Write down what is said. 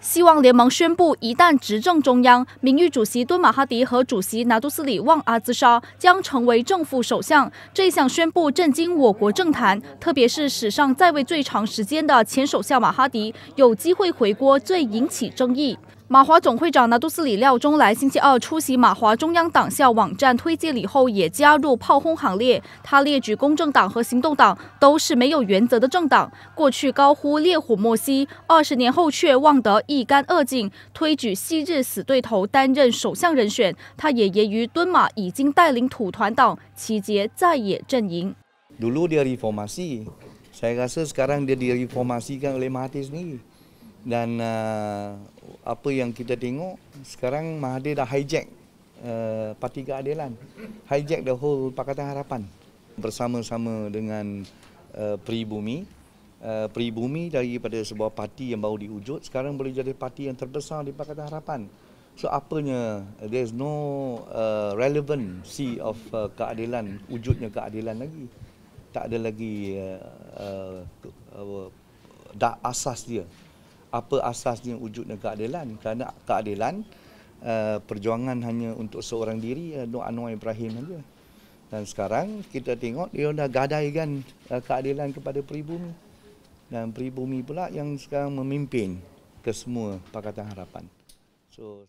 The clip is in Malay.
希望联盟宣布，一旦执政中央，名誉主席敦马哈迪和主席拿督斯里旺阿兹沙将成为政府首相。这项宣布震惊我国政坛，特别是史上在位最长时间的前首相马哈迪有机会回国，最引起争议。马华总会长拿督斯里廖中来星期二出席马华中央党校网站推介礼后，也加入炮轰行列。他列举公正党和行动党都是没有原则的政党，过去高呼烈火莫熄，二十年后却忘得一干二净，推举昔日死对头担任首相人选。他也揶揄敦马已经带领土团党集结在野阵营。Dulu dia reformasi, saya rasa sekarang dia direformasikan oleh Mahathir ni dan uh, apa yang kita tengok sekarang Mahathir dah hijack uh, parti keadilan. Hijack the whole Pakatan Harapan. Bersama-sama dengan uh, Pribumi. Uh, Pribumi daripada sebuah parti yang baru diwujud sekarang boleh jadi parti yang terbesar di Pakatan Harapan. So apanya? There is no uh, relevancy of uh, keadilan wujudnya keadilan lagi. Tak ada lagi uh, uh, uh, dak asas dia apa asasnya wujudnya keadilan. Kerana keadilan uh, perjuangan hanya untuk seorang diri uh, Anwar Ibrahim saja. Dan sekarang kita tengok dia dah gadaikan uh, keadilan kepada peribumi. Dan peribumi pula yang sekarang memimpin ke semua Pakatan Harapan. So